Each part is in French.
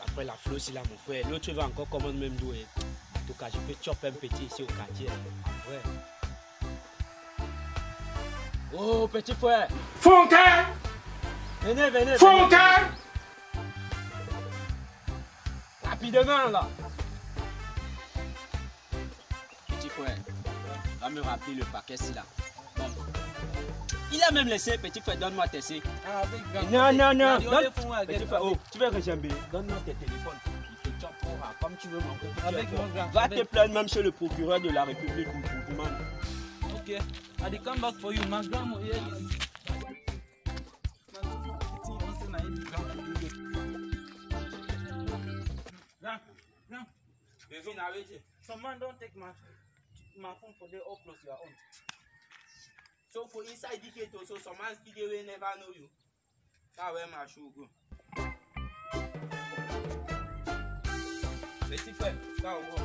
après la flotte, là, mon frère, l'autre va encore commander même doué. En tout cas, je peux chopper un petit ici au quartier. Ouais. Oh, petit frère. Fontaine Venez, venez. venez. Fontaine Rapidement, là. Petit frère, va me rappeler le paquet, là. Bon. Il a même laissé, petit frère, donne-moi tes C. Non, non, non. Donne, petit frère, oh, tu veux rejamber? Donne-moi tes téléphones. Il te ah, comme tu veux, mon frère. Avec mon grand. Va te avec- plaindre même chez le procureur de la République ou pour. I dey come back for you. My grandma here. Some man don't take my my phone for they all plus your own. So for inside the gate also, some man still dey never know you. That where my shoe go. Petit frère, that go.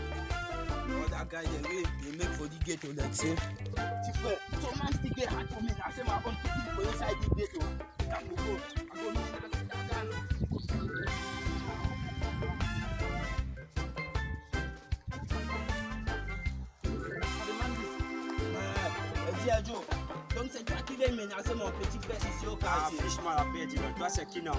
You know that guy dem wey dey make for the gate o like say. Frère, some man still get hard for me na say my own pikin for inside À Joe, donc c'est toi qui viens menacer mon petit frère ici au Ah, quartier. fiche-moi la paix, dis-le. Toi, c'est qui, non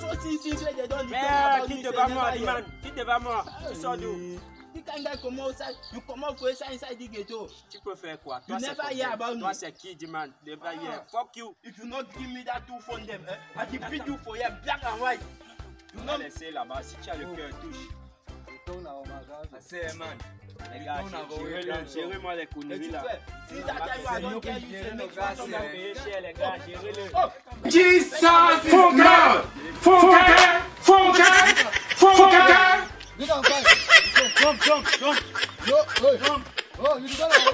Sorti ici, fais des dons. Mais quitte devant moi, Diman. Quitte devant moi. Tu sors d'où You can get come outside. You come out for inside inside the ghetto. Tu peux faire quoi Toi, You c'est never quoi hear about Toi, me. c'est qui, Diman Never hear. Ah. Fuck you. If you not give me that two phone them, eh, I can beat you for here, black and white. You know, laisser là-bas. Si tu as le cœur, touche. say man. Les gars, gérez-moi les conneries là. That time you say make les gars. Gérez-le. Jesus Fontaine Fontaine Fontaine Fontaine Get down, guys. Jump, jump, jump. Yo, hey. Jump. Oh, you do that.